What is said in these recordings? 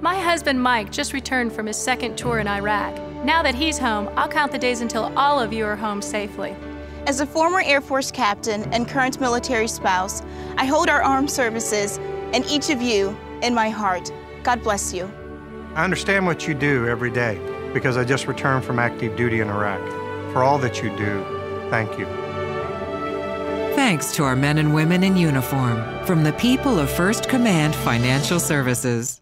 My husband Mike just returned from his second tour in Iraq. Now that he's home, I'll count the days until all of you are home safely. As a former Air Force captain and current military spouse, I hold our armed services and each of you in my heart. God bless you. I understand what you do every day because I just returned from active duty in Iraq. For all that you do, thank you. Thanks to our men and women in uniform from the people of First Command Financial Services.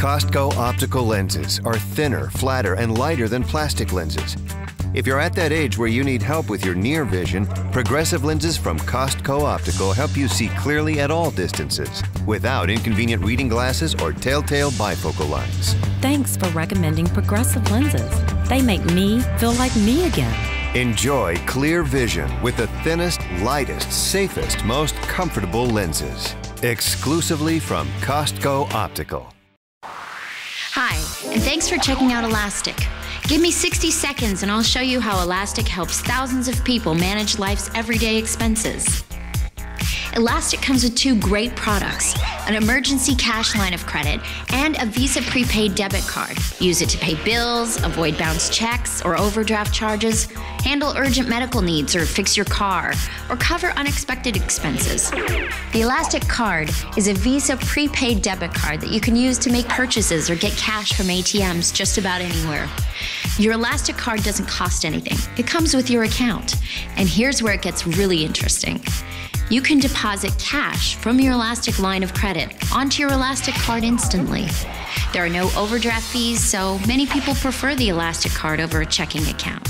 Costco optical lenses are thinner, flatter, and lighter than plastic lenses. If you're at that age where you need help with your near vision, progressive lenses from Costco Optical help you see clearly at all distances without inconvenient reading glasses or telltale bifocal lines. Thanks for recommending progressive lenses. They make me feel like me again. Enjoy clear vision with the thinnest, lightest, safest, most comfortable lenses. Exclusively from Costco Optical. Hi, and thanks for checking out Elastic. Give me 60 seconds and I'll show you how Elastic helps thousands of people manage life's everyday expenses. Elastic comes with two great products an emergency cash line of credit and a Visa prepaid debit card. Use it to pay bills, avoid bounced checks or overdraft charges, handle urgent medical needs or fix your car, or cover unexpected expenses. The Elastic card is a Visa prepaid debit card that you can use to make purchases or get cash from ATMs just about anywhere. Your Elastic card doesn't cost anything, it comes with your account. And here's where it gets really interesting you can deposit cash from your Elastic line of credit onto your Elastic card instantly. There are no overdraft fees, so many people prefer the Elastic card over a checking account.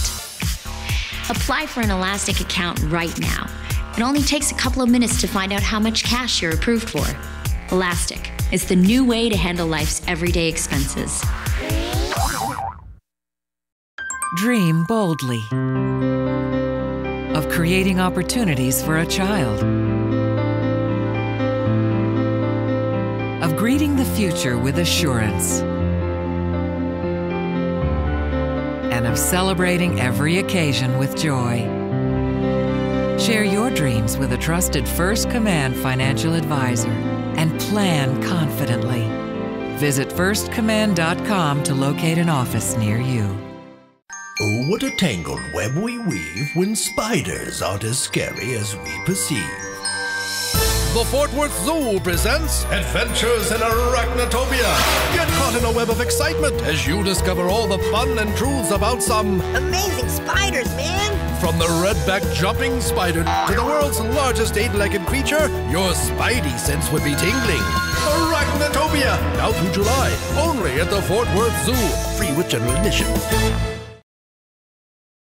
Apply for an Elastic account right now. It only takes a couple of minutes to find out how much cash you're approved for. Elastic is the new way to handle life's everyday expenses. Dream boldly creating opportunities for a child, of greeting the future with assurance, and of celebrating every occasion with joy. Share your dreams with a trusted First Command financial advisor and plan confidently. Visit firstcommand.com to locate an office near you. What a tangled web we weave when spiders aren't as scary as we perceive. The Fort Worth Zoo presents Adventures in Arachnotopia. Get caught in a web of excitement as you discover all the fun and truths about some amazing spiders, man. From the redback jumping spider to the world's largest eight-legged creature, your spidey sense would be tingling. Arachnotopia, now through July, only at the Fort Worth Zoo, free with general admission.